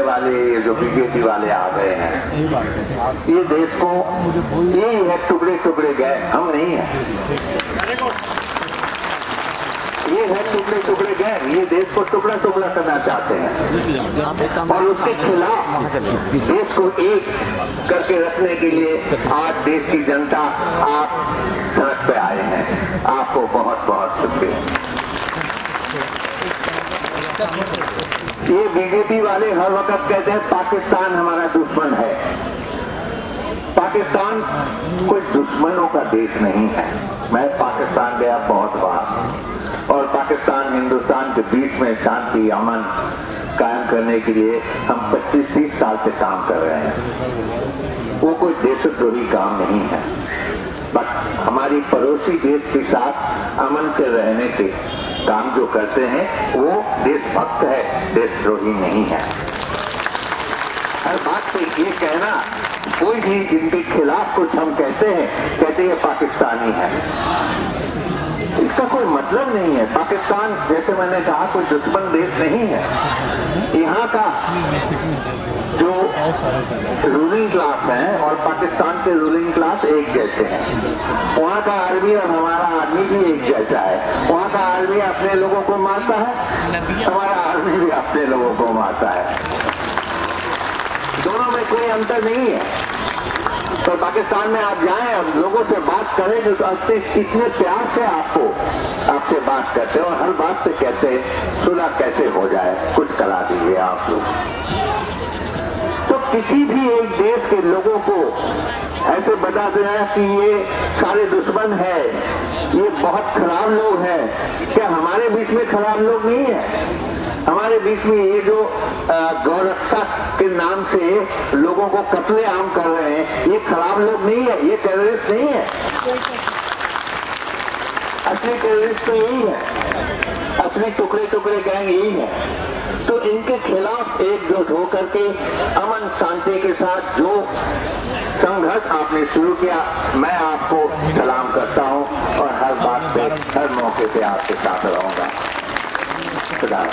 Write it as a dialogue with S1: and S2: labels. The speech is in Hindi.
S1: वाले, ये जो बीजेपी वाले आ गए हैं। ये देश को, ये है टुकड़े टुकड़े गए, हम नहीं है। ये है टुकड़े टुकड़े गए, ये देश को टुकड़ा टुकड़ा करना चाहते हैं। और उसके खिलाफ देश को एक करके रखने के लिए आज देश की जनता आप सड़क पे आए हैं। आपको बहुत बहुत शुक्रिया। ये बीजेपी वाले हर वक्त कहते हैं, पाकिस्तान हमारा दुश्मन है। पाकिस्तान कोई दुश्मनों का देश नहीं है। मैं पाकिस्तान गया बहुत बार। और पाकिस्तान, हिंदुस्तान के बीच में शांति, अमन कायम करने के लिए हम 25-30 साल से काम कर रहे हैं। वो कोई देशद्रोही काम नहीं है। बट हमारी पड़ोसी देश के साथ अमन से रहने के काम जो करते हैं, वो देशभक्त है, देशद्रोही नहीं है। हर बात पे ये कहना, कोई भी इनके खिलाफ कुछ हम कहते हैं कहते हैं पाकिस्तानी है। इसका कोई मतलब नहीं है। पाकिस्तान, जैसे मैंने कहा, कोई दुश्मन देश नहीं है। यहाँ का जो रूलिंग क्लास है और पाकिस्तान के रूलिंग क्लास एक जैसे हैं। वहाँ का आर्मी और हमारा आर्मी भी एक जैसा है। वहाँ का आर्मी अपने लोगों को मारता है, हमारा आर्मी भी अपने लोगों को मारता है। दोनों में कोई अंतर नहीं है। तो पाकिस्तान में आप जाएँ और लोगों से बात करें तो अपने कितने प्यार से आपको, आपसे बात करते हैं और हर बात से कहते हैं, सुलह कैसे हो जाए, कुछ करा दीजिए आप लोग। तो किसी भी एक देश के लोगों को ऐसे बता देना कि ये सारे दुश्मन है, ये बहुत खराब लोग हैं। क्या हमारे बीच में खराब लोग नहीं है? हमारे बीच में ये जो गौरक्षा के नाम से लोगों को कतले आम कर रहे हैं, ये खराब लोग नहीं है, ये टेररिस्ट नहीं है। असली टेररिस्ट तो यही है। असली टुकड़े टुकड़े गैंग यही है। तो इनके खिलाफ होकर के अमन शांति के साथ जो संघर्ष आपने शुरू किया, मैं आपको सलाम करता हूँ और हर बात पे, हर मौके पे आपके साथ रहूँगा। खुदा